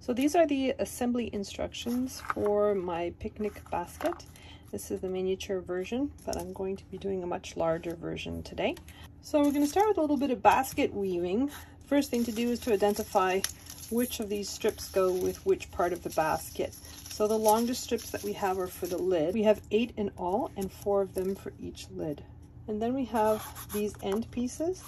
So these are the assembly instructions for my picnic basket. This is the miniature version, but I'm going to be doing a much larger version today. So we're going to start with a little bit of basket weaving. First thing to do is to identify which of these strips go with which part of the basket. So the longest strips that we have are for the lid. We have eight in all and four of them for each lid. And then we have these end pieces.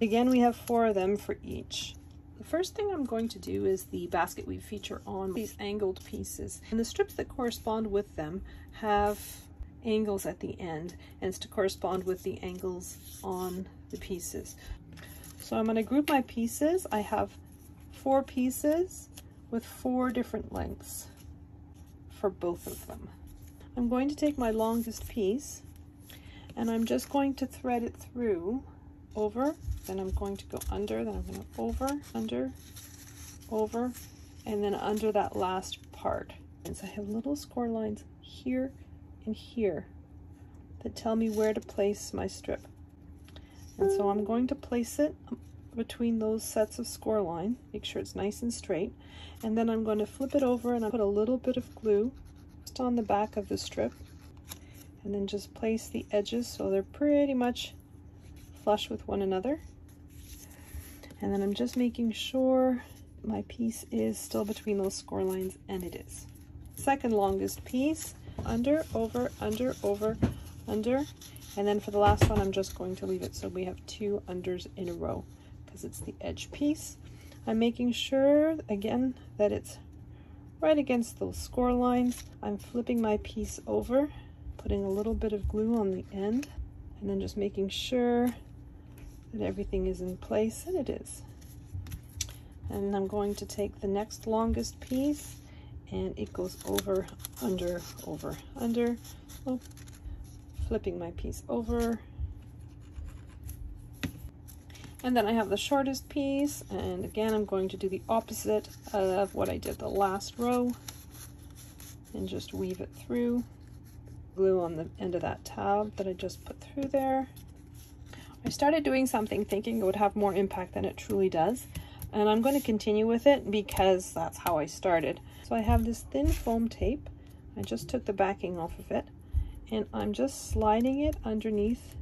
Again, we have four of them for each. The first thing I'm going to do is the basket weave feature on these angled pieces. And the strips that correspond with them have angles at the end and it's to correspond with the angles on the pieces. So I'm going to group my pieces. I have four pieces with four different lengths for both of them. I'm going to take my longest piece and I'm just going to thread it through over then I'm going to go under then I'm going to over under over and then under that last part. And so I have little score lines here and here that tell me where to place my strip. And so I'm going to place it between those sets of score line make sure it's nice and straight and then I'm going to flip it over and I put a little bit of glue just on the back of the strip and then just place the edges so they're pretty much flush with one another. And then I'm just making sure my piece is still between those score lines and it is. Second longest piece under over under over under. And then for the last one I'm just going to leave it. So we have two unders in a row because it's the edge piece. I'm making sure again that it's right against those score lines. I'm flipping my piece over putting a little bit of glue on the end and then just making sure that everything is in place and it is. And I'm going to take the next longest piece and it goes over under over under. Oh, flipping my piece over. And then I have the shortest piece and again I'm going to do the opposite of what I did the last row and just weave it through. Glue on the end of that tab that I just put through there. I started doing something thinking it would have more impact than it truly does and I'm going to continue with it because that's how I started. So I have this thin foam tape. I just took the backing off of it and I'm just sliding it underneath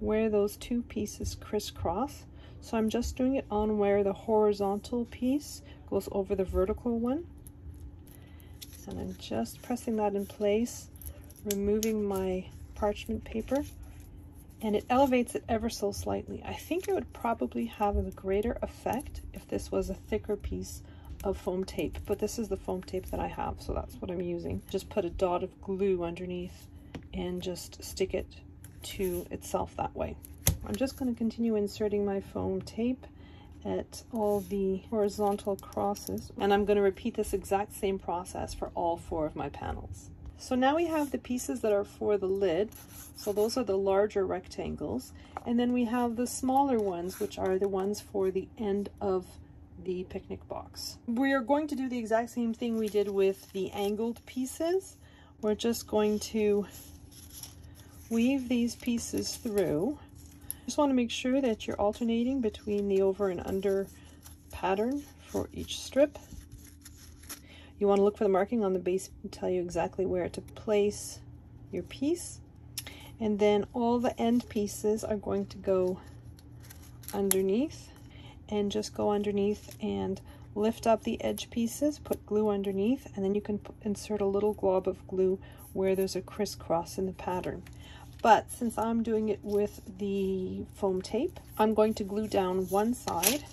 where those two pieces crisscross. So I'm just doing it on where the horizontal piece goes over the vertical one. And I'm just pressing that in place removing my parchment paper and it elevates it ever so slightly. I think it would probably have a greater effect if this was a thicker piece of foam tape, but this is the foam tape that I have, so that's what I'm using. Just put a dot of glue underneath and just stick it to itself that way. I'm just going to continue inserting my foam tape at all the horizontal crosses, and I'm going to repeat this exact same process for all four of my panels. So now we have the pieces that are for the lid. So those are the larger rectangles. And then we have the smaller ones, which are the ones for the end of the picnic box. We are going to do the exact same thing we did with the angled pieces. We're just going to weave these pieces through. Just want to make sure that you're alternating between the over and under pattern for each strip. You want to look for the marking on the base and tell you exactly where to place your piece. And then all the end pieces are going to go underneath and just go underneath and lift up the edge pieces, put glue underneath, and then you can insert a little glob of glue where there's a crisscross in the pattern. But since I'm doing it with the foam tape, I'm going to glue down one side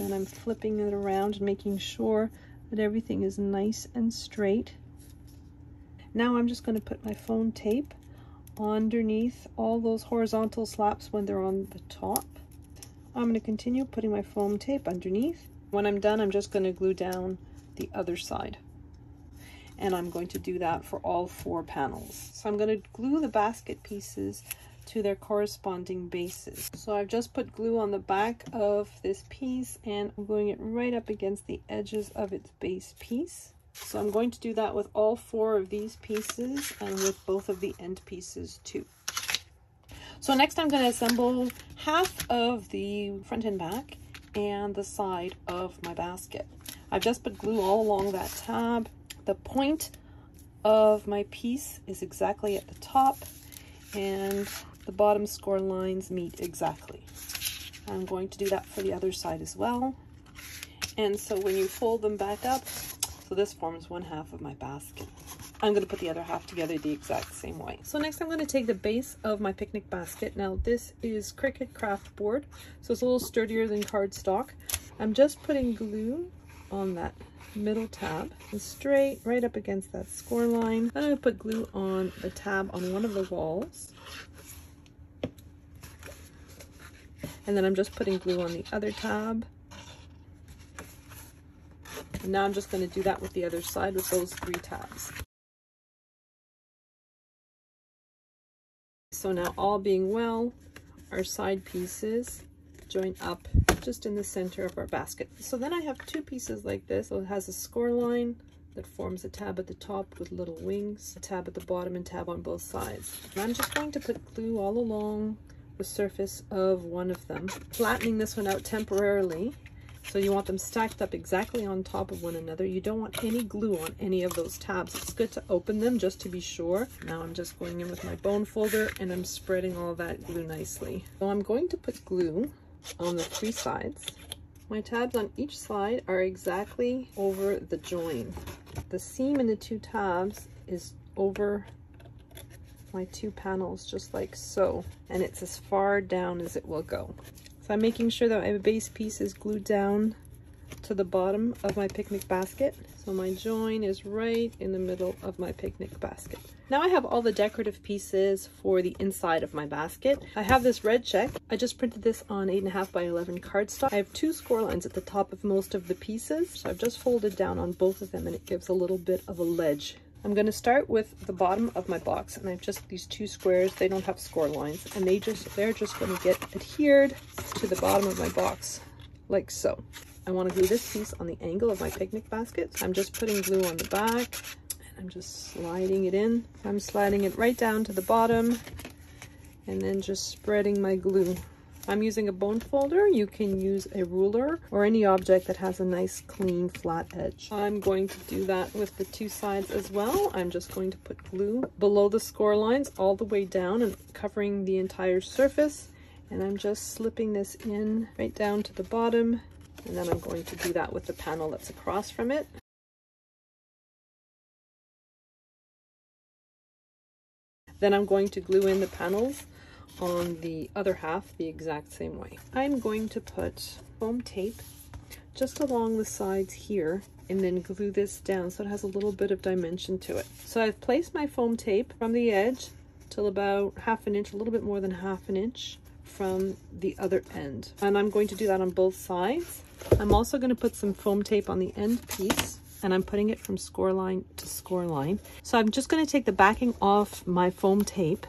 and I'm flipping it around and making sure that everything is nice and straight. Now I'm just going to put my foam tape underneath all those horizontal slaps when they're on the top. I'm going to continue putting my foam tape underneath. When I'm done, I'm just going to glue down the other side. And I'm going to do that for all four panels. So I'm going to glue the basket pieces to their corresponding bases. So I've just put glue on the back of this piece and I'm gluing it right up against the edges of its base piece. So I'm going to do that with all four of these pieces and with both of the end pieces too. So next I'm going to assemble half of the front and back and the side of my basket. I've just put glue all along that tab. The point of my piece is exactly at the top and the bottom score lines meet exactly. I'm going to do that for the other side as well. And so when you fold them back up, so this forms one half of my basket. I'm going to put the other half together the exact same way. So next I'm going to take the base of my picnic basket. Now this is Cricut Craft Board, so it's a little sturdier than cardstock. I'm just putting glue on that middle tab and straight right up against that score line. Then I'm going to put glue on the tab on one of the walls. And then I'm just putting glue on the other tab. And now I'm just going to do that with the other side with those three tabs. So now all being well, our side pieces join up just in the center of our basket. So then I have two pieces like this. So it has a score line that forms a tab at the top with little wings, a tab at the bottom and tab on both sides. And I'm just going to put glue all along the surface of one of them, flattening this one out temporarily. So you want them stacked up exactly on top of one another. You don't want any glue on any of those tabs. It's good to open them just to be sure. Now I'm just going in with my bone folder and I'm spreading all that glue nicely. So I'm going to put glue on the three sides. My tabs on each side are exactly over the join. The seam in the two tabs is over my two panels just like so and it's as far down as it will go so I'm making sure that my base piece is glued down to the bottom of my picnic basket so my join is right in the middle of my picnic basket now I have all the decorative pieces for the inside of my basket. I have this red check. I just printed this on 8.5 by 11 cardstock. I have two score lines at the top of most of the pieces. So I've just folded down on both of them and it gives a little bit of a ledge I'm going to start with the bottom of my box and I've just these two squares. They don't have score lines and they just they're just going to get adhered to the bottom of my box like so. I want to glue this piece on the angle of my picnic basket. I'm just putting glue on the back and I'm just sliding it in. I'm sliding it right down to the bottom and then just spreading my glue I'm using a bone folder. You can use a ruler or any object that has a nice clean flat edge. I'm going to do that with the two sides as well. I'm just going to put glue below the score lines all the way down and covering the entire surface. And I'm just slipping this in right down to the bottom. And then I'm going to do that with the panel that's across from it. Then I'm going to glue in the panels on the other half the exact same way. I'm going to put foam tape just along the sides here and then glue this down so it has a little bit of dimension to it. So I've placed my foam tape from the edge till about half an inch, a little bit more than half an inch from the other end. And I'm going to do that on both sides. I'm also going to put some foam tape on the end piece and I'm putting it from score line to score line. So I'm just going to take the backing off my foam tape,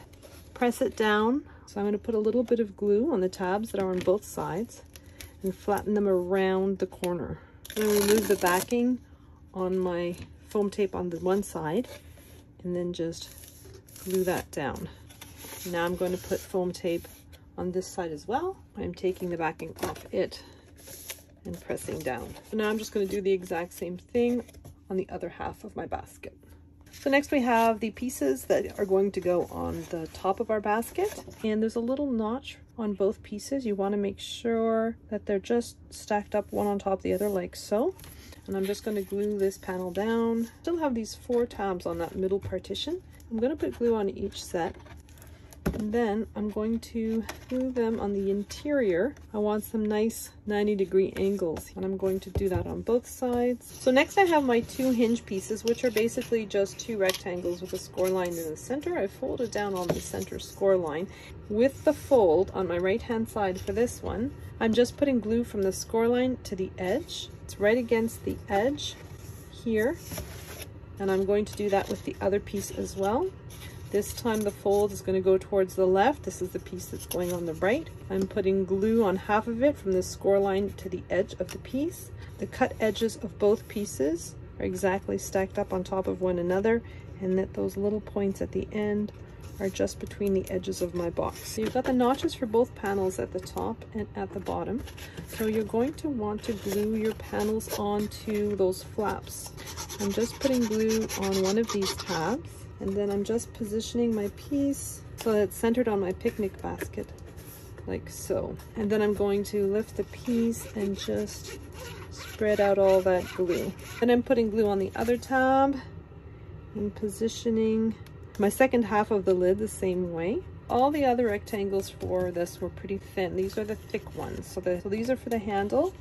press it down so I'm going to put a little bit of glue on the tabs that are on both sides and flatten them around the corner. I'm going to remove the backing on my foam tape on the one side and then just glue that down. Now I'm going to put foam tape on this side as well. I'm taking the backing off it and pressing down. So now I'm just going to do the exact same thing on the other half of my basket. So next we have the pieces that are going to go on the top of our basket. And there's a little notch on both pieces. You want to make sure that they're just stacked up one on top of the other like so. And I'm just going to glue this panel down. Still have these four tabs on that middle partition. I'm going to put glue on each set and then I'm going to glue them on the interior. I want some nice 90 degree angles and I'm going to do that on both sides. So next I have my two hinge pieces which are basically just two rectangles with a score line in the center. I folded down on the center score line. With the fold on my right hand side for this one, I'm just putting glue from the score line to the edge. It's right against the edge here and I'm going to do that with the other piece as well. This time the fold is going to go towards the left. This is the piece that's going on the right. I'm putting glue on half of it from the score line to the edge of the piece. The cut edges of both pieces are exactly stacked up on top of one another and that those little points at the end are just between the edges of my box. So you've got the notches for both panels at the top and at the bottom. So you're going to want to glue your panels onto those flaps. I'm just putting glue on one of these tabs and then I'm just positioning my piece so that it's centered on my picnic basket like so. And then I'm going to lift the piece and just spread out all that glue. Then I'm putting glue on the other tab and positioning my second half of the lid the same way. All the other rectangles for this were pretty thin. These are the thick ones. So, the, so these are for the handle.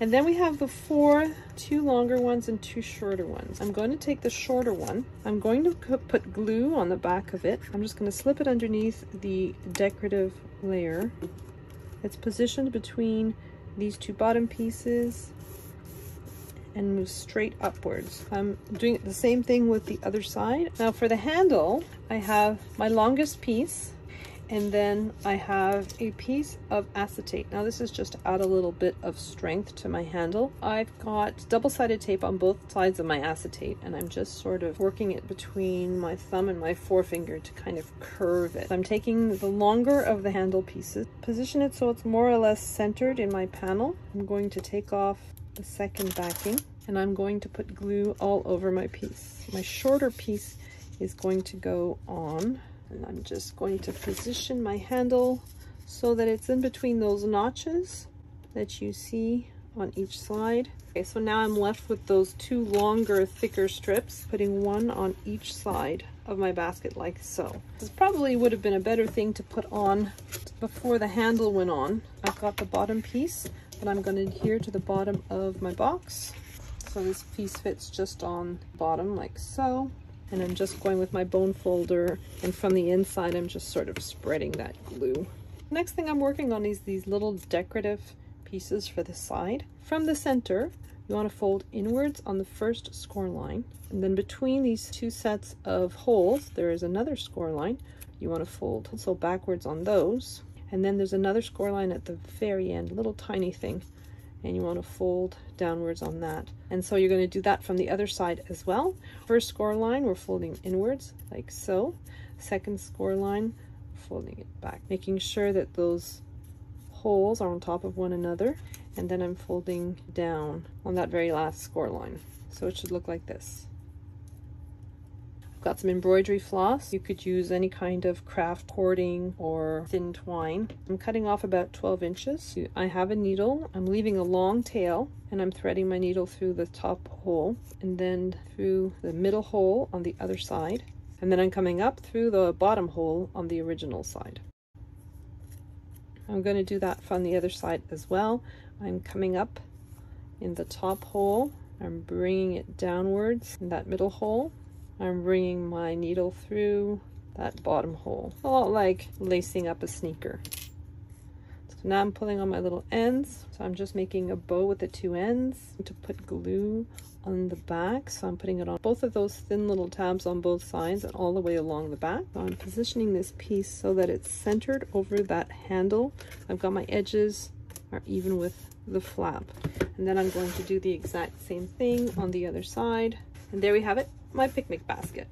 And then we have the four, two longer ones and two shorter ones. I'm going to take the shorter one. I'm going to put glue on the back of it. I'm just going to slip it underneath the decorative layer. It's positioned between these two bottom pieces and move straight upwards. I'm doing the same thing with the other side. Now for the handle, I have my longest piece and then I have a piece of acetate. Now this is just to add a little bit of strength to my handle. I've got double-sided tape on both sides of my acetate and I'm just sort of working it between my thumb and my forefinger to kind of curve it. I'm taking the longer of the handle pieces, position it so it's more or less centered in my panel. I'm going to take off the second backing and I'm going to put glue all over my piece. My shorter piece is going to go on and I'm just going to position my handle so that it's in between those notches that you see on each side. Okay, so now I'm left with those two longer, thicker strips, putting one on each side of my basket like so. This probably would have been a better thing to put on before the handle went on. I've got the bottom piece that I'm going to adhere to the bottom of my box. So this piece fits just on bottom like so and I'm just going with my bone folder and from the inside I'm just sort of spreading that glue. Next thing I'm working on is these little decorative pieces for the side. From the center you want to fold inwards on the first score line and then between these two sets of holes there is another score line you want to fold so backwards on those and then there's another score line at the very end little tiny thing and you want to fold downwards on that. And so you're going to do that from the other side as well. First score line, we're folding inwards like so. Second score line, folding it back, making sure that those holes are on top of one another. And then I'm folding down on that very last score line. So it should look like this. Got some embroidery floss. You could use any kind of craft cording or thin twine. I'm cutting off about 12 inches. I have a needle. I'm leaving a long tail and I'm threading my needle through the top hole and then through the middle hole on the other side. And then I'm coming up through the bottom hole on the original side. I'm going to do that from the other side as well. I'm coming up in the top hole. I'm bringing it downwards in that middle hole I'm bringing my needle through that bottom hole. A lot like lacing up a sneaker. So now I'm pulling on my little ends. So I'm just making a bow with the two ends to put glue on the back. So I'm putting it on both of those thin little tabs on both sides and all the way along the back. So I'm positioning this piece so that it's centered over that handle. I've got my edges are even with the flap. And then I'm going to do the exact same thing on the other side. And there we have it my picnic basket.